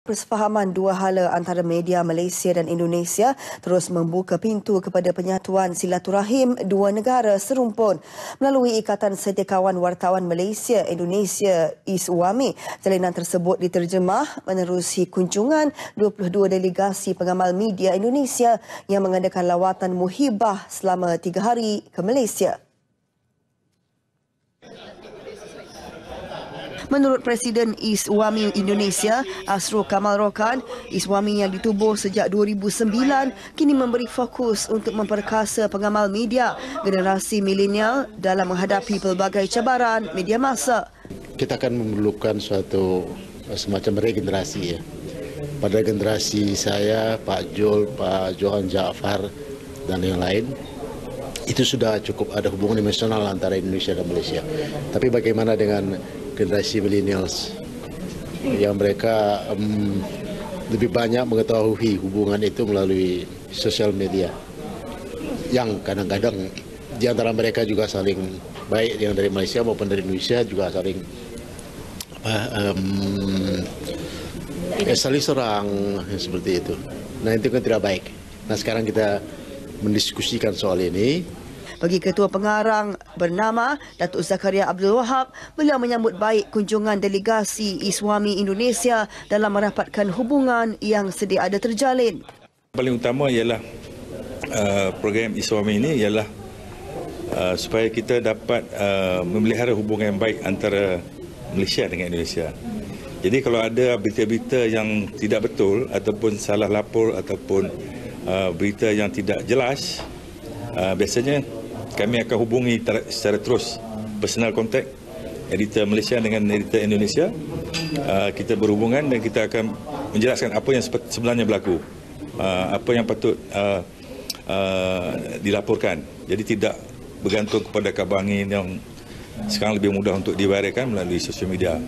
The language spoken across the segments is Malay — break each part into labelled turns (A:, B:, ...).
A: Persefahaman dua hala antara media Malaysia dan Indonesia terus membuka pintu kepada penyatuan silaturahim dua negara serumpun. Melalui Ikatan Setiakawan Wartawan Malaysia Indonesia ISWAMI, jalinan tersebut diterjemah menerusi kunjungan 22 delegasi pengamal media Indonesia yang mengadakan lawatan muhibah selama tiga hari ke Malaysia. Menurut Presiden Iswami Indonesia, Asro Kamal Rokan, Iswami yang ditubuh sejak 2009 kini memberi fokus untuk memperkasa pengamal media generasi milenial dalam menghadapi pelbagai cabaran media masa.
B: Kita akan memerlukan suatu eh, semacam regenerasi ya. Pada generasi saya, Pak Jol, Pak Johan Jaafar dan yang lain, itu sudah cukup ada hubungan emosional antara Indonesia dan Malaysia. Tapi bagaimana dengan generasi millennials yang mereka um, lebih banyak mengetahui hubungan itu melalui sosial media yang kadang-kadang di antara mereka juga saling baik yang dari Malaysia maupun dari Indonesia juga saling apa um, saling serang seperti itu. Nah itu kan tidak baik. Nah sekarang kita mendiskusikan soal ini
A: bagi Ketua Pengarang bernama Datuk Zakaria Abdul Wahab, beliau menyambut baik kunjungan delegasi Iswami Indonesia dalam merapatkan hubungan yang sedia ada terjalin.
C: Paling utama ialah uh, program Iswami ini ialah uh, supaya kita dapat uh, memelihara hubungan yang baik antara Malaysia dengan Indonesia. Jadi kalau ada berita-berita yang tidak betul ataupun salah lapor ataupun uh, berita yang tidak jelas, uh, biasanya kami akan hubungi secara terus personal contact editor Malaysia dengan editor Indonesia. Uh, kita berhubungan dan kita akan menjelaskan apa yang sebenarnya berlaku. Uh, apa yang patut uh, dilaporkan. Jadi tidak bergantung kepada kabar angin yang sekarang lebih mudah untuk diwarikan melalui sosial media.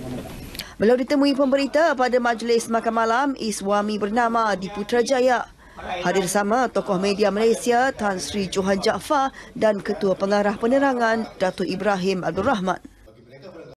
A: Beliau ditemui pemberita pada majlis makan malam Iswami bernama di Putrajaya. Hadir sama tokoh media Malaysia Tan Sri Johan Jaafar dan Ketua Pengarah Penerangan Datuk Ibrahim Abdul Rahman.